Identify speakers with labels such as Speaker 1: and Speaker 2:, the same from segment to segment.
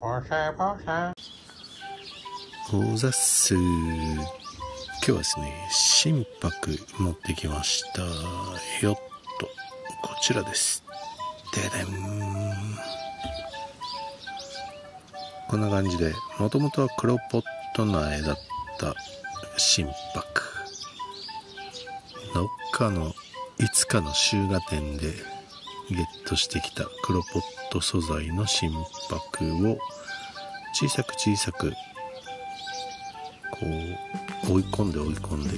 Speaker 1: ボサボサ。
Speaker 2: おざっす。今日はですね、心拍持ってきました。よっと、こちらです。ででん。こんな感じで、もともとは黒ポット苗だった心拍。どっかの、いつかの集荷店でゲットしてきた黒ポット素材の心拍を小さく小さくこう追い込んで追い込んで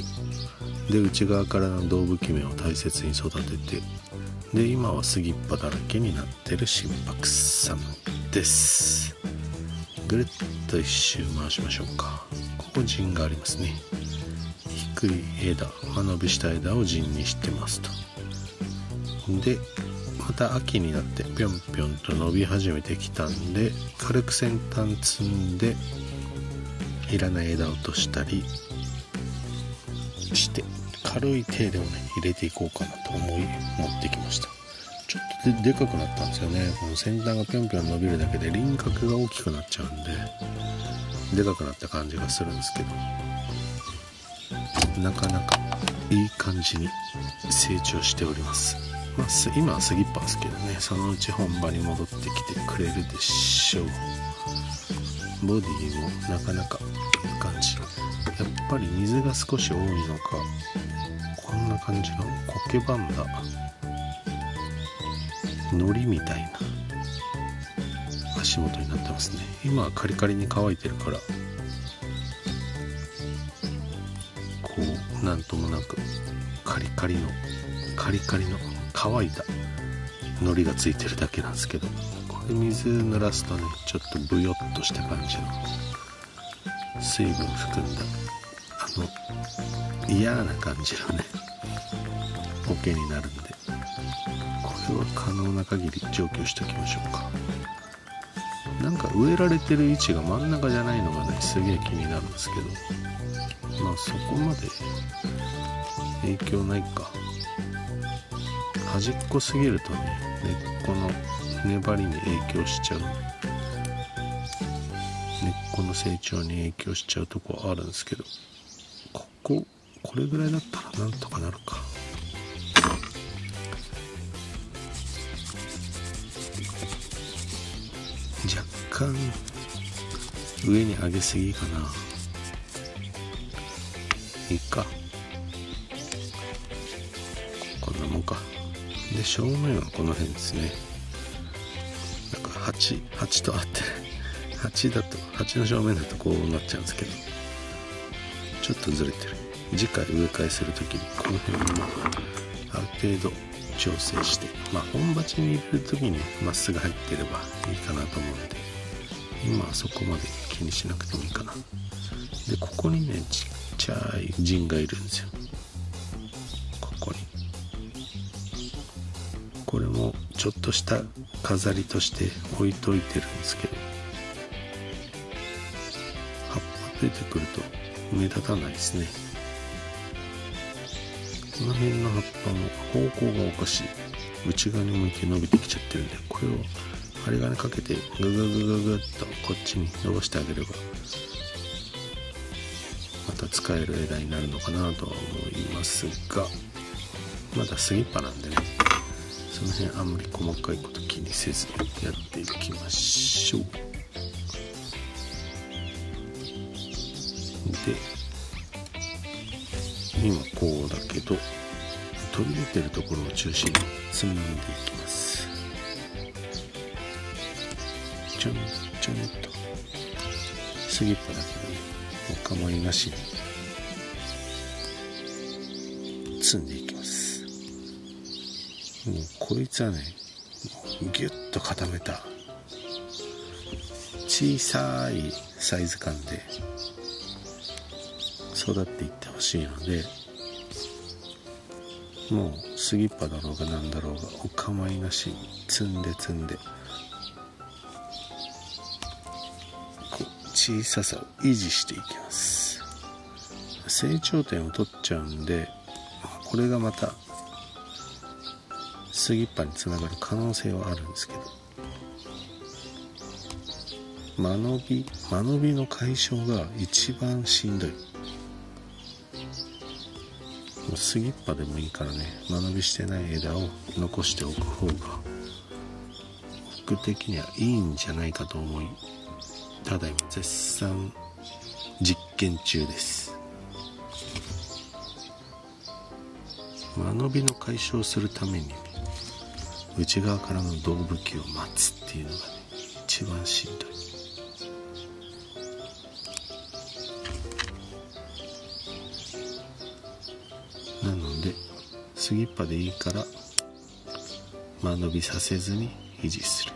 Speaker 2: で内側からの胴吹き芽を大切に育ててで今は杉っ葉だらけになってる心拍さんです。ぐるっと一周回しましょうか。ここ陣がありますね。低い枝間延びした枝を陣にしてますと。でまた秋になってぴょんぴょんと伸び始めてきたんで軽く先端積んでいらない枝落としたりして軽い手でもね入れていこうかなと思い持ってきました。ちょっとででかくなったんですよね。この先端がぴょんぴょん伸びるだけで輪郭が大きくなっちゃうんででかくなった感じがするんですけどなかなかいい感じに成長しております。まあ、今は杉っ葉ですけどねそのうち本場に戻ってきてくれるでしょう。ボディもなかなかいい感じ。やっぱり水が少し多いのかこんな感じの苔ばんだ海苔みたいな足元になってますね。今はカリカリに乾いてるからこうなんともなくカリカリのカリカリの乾いた海苔がついてるだけなんですけどこれ水濡らすとねちょっとブヨっとした感じの水分含んだあの嫌な感じのね桶になるんでこれは可能な限り除去しておきましょうか。なんか植えられてる位置が真ん中じゃないのがねすげえ気になるんですけどまあそこまで影響ないか。端っこすぎるとね根っこの粘りに影響しちゃう。根っこの成長に影響しちゃうとこあるんですけどこここれぐらいだったらなんとかなるか。若干上に上げすぎかな。いいか。こんなもんか。で正面はこの辺ですね。なんか鉢鉢と合ってる鉢だと鉢の正面だとこうなっちゃうんですけどちょっとずれてる。次回植え替えする時にこの辺もある程度調整してまあ本鉢に入れる時にまっすぐ入ってればいいかなと思うんで今はそこまで気にしなくてもいいかな。でここにねちっちゃい陣がいるんですよ。これもちょっとした飾りとして置いといてるんですけど葉っぱ出てくると目立たないですね。この辺の葉っぱも方向がおかしい。内側に向いて伸びてきちゃってるんでこれを針金かけてグググググっとこっちに伸ばしてあげればまた使える枝になるのかなとは思いますがまだ杉っ葉なんでね。その辺あんまり細かいこと気にせずやっていきましょう。で今こうだけど飛び出てるところを中心につまんでいきます。ちょんちょんと。杉っ葉だけどねお構いなしに。積んでいきます。もうこいつはねギュッと固めた小さいサイズ感で育っていってほしいのでもう杉っ葉だろうが何だろうがお構いなしに積んで積んで小ささを維持していきます。成長点を取っちゃうんでこれがまた杉っ葉につながる可能性はあるんですけど。間延び間延びの解消が一番しんどい。もう杉っ葉でもいいからね間延びしてない枝を残しておく方が僕的にはいいんじゃないかと思いただいま絶賛実験中です。間延びの解消するために内側からの胴吹きを待つっていうのがね一番しんどい。なので杉っ葉でいいから間延びさせずに維持する。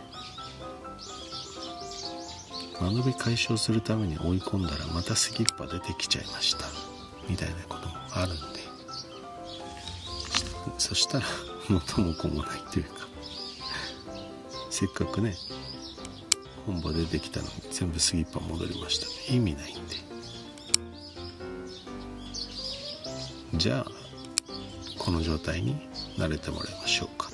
Speaker 2: 間延び解消するために追い込んだらまた杉っ葉出てきちゃいました。みたいなこともあるんで。そしたら元も子もないというか。せっかくね本場出てきたのに全部杉っ葉戻りました。ね意味ないんで。じゃあこの状態に慣れてもらいましょうか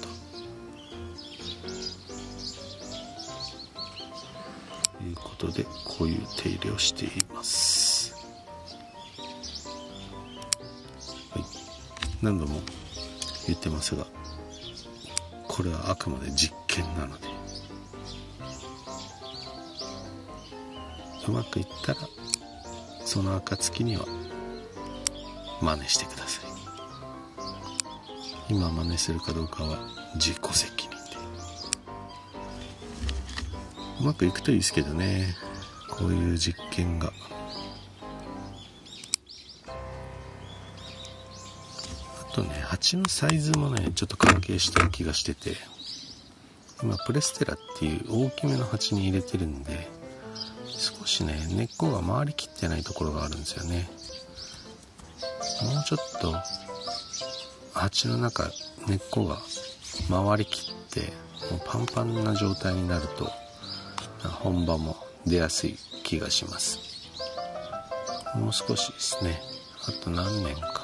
Speaker 2: と。いうことでこういう手入れをしています。はい。何度も言ってますがこれはあくまで実験なので。うまくいったらその暁には真似してください。今真似するかどうかは自己責任で。うまくいくといいですけどね。こういう実験が。あとね鉢のサイズもねちょっと関係してる気がしてて。今プレステラっていう大きめの鉢に入れてるんで少しね根っこが回りきってないところがあるんですよね。もうちょっと鉢の中根っこが回りきってもうパンパンな状態になると本葉も出やすい気がします。もう少しですね。あと何年か。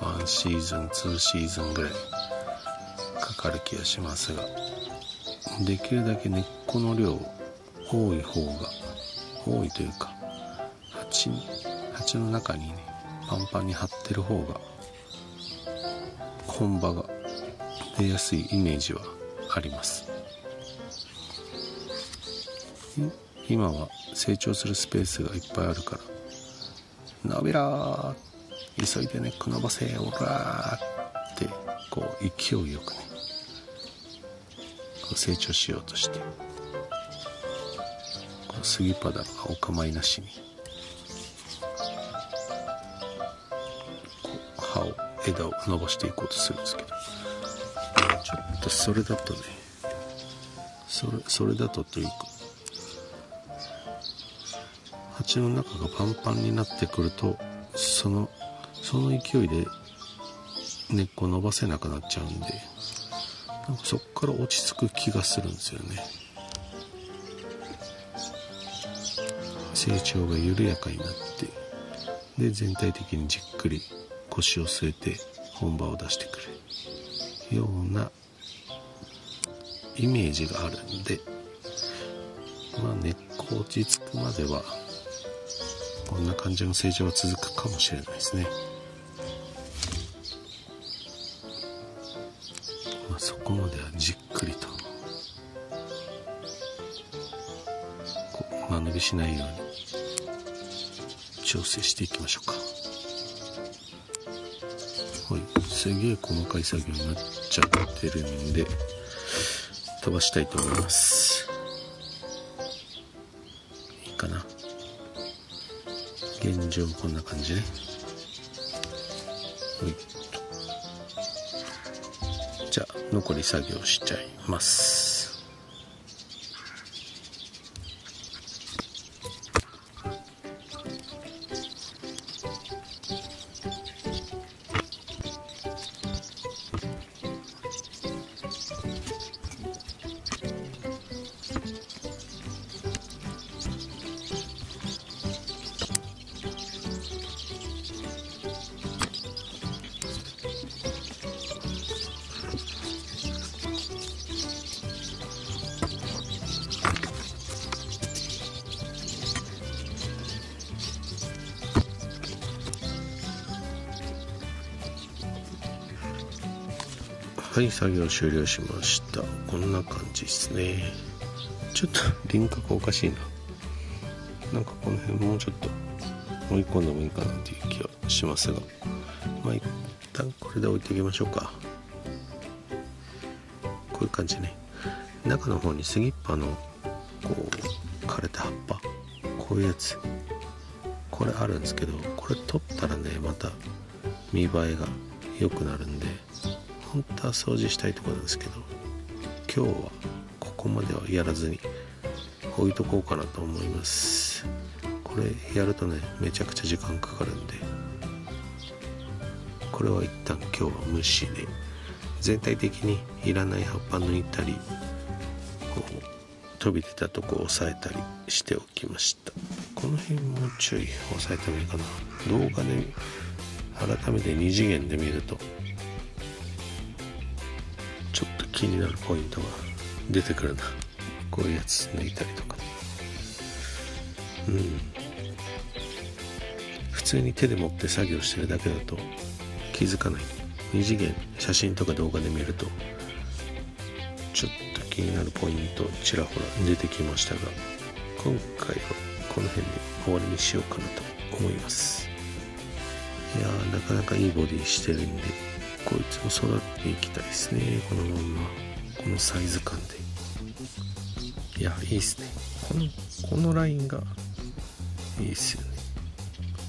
Speaker 2: 1シーズン2シーズンぐらいかかる気がしますが。できるだけ根っこの量多い方が多いというか鉢鉢の中にねパンパンに張ってる方が本場が出やすいイメージはあります。今は成長するスペースがいっぱいあるから伸びら急いでネック伸ばせおらーってこう勢いよくねこう成長しようとして。杉パダがお構いなしにこう葉を枝を伸ばしていこうとするんですけど。ちょっとそれだとねそれそれだとというか鉢の中がパンパンになってくるとそのその勢いで根っこ伸ばせなくなっちゃうんでなんかそっから落ち着く気がするんですよね。成長が緩やかになってで全体的にじっくり腰を据えて本場を出してくるようなイメージがあるんでまあ根っこ落ち着くまではこんな感じの成長が続くかもしれないですね。まあ、そこまではじっくりと間延びしないように調整していきましょうか。はい、すげえ細かい作業になっちゃってるんで飛ばしたいと思います。いいかな。現状こんな感じねはいじゃあ残り作業しちゃいますはい作業終了しました。こんな感じですね。ちょっと輪郭おかしいな。なんかこの辺もうちょっと追い込んでもいいかなっていう気はしますが。まあ一旦これで置いていきましょうか。こういう感じね。中の方にスギッパのこう枯れた葉っぱ。こういうやつ。これあるんですけどこれ取ったらねまた見栄えが良くなるんで。本当は掃除したいところなんですけど今日はここまではやらずに置いとこうかなと思います。これやるとねめちゃくちゃ時間かかるんでこれは一旦今日は無視で全体的にいらない葉っぱ抜いたりこう飛び出たとこを押さえたりしておきました。この辺もうちょい押さえてもいいかな。動画で改めて2次元で見ると気になるポイントが出てくるな。こういうやつ抜いたりとか。うん。普通に手で持って作業してるだけだと気づかない。2次元写真とか動画で見るとちょっと気になるポイントちらほら出てきましたが今回はこの辺で終わりにしようかなと思います。いやーなかなかいいボディしてるんでこいつも育っていきたいですね。このまま。このサイズ感で。いやいいっすね。このこのラインがいいっすよね。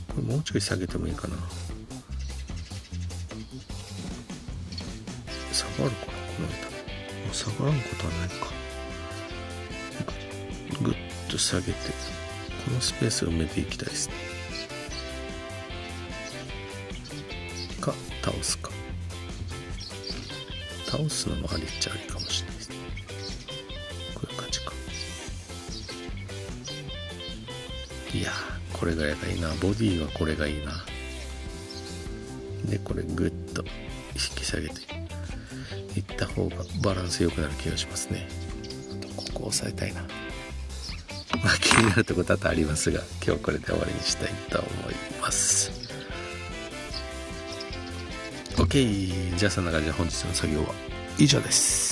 Speaker 2: これもうちょい下げてもいいかな。下がるかなこの間。下がらんことはないか。ぐっと下げてこのスペースを埋めていきたいですね。か倒すか。倒すのもありっちゃありかもしれないです。ねこういう感じか。いやこれがやがいいな。ボディはこれがいいな。でこれグッと引き下げて。いった方がバランス良くなる気がしますね。あとここ押さえたいな。まあ気になるとこ多々ありますが今日これで終わりにしたいと思います。OK じゃあそんな感じで本日の作業は以上です。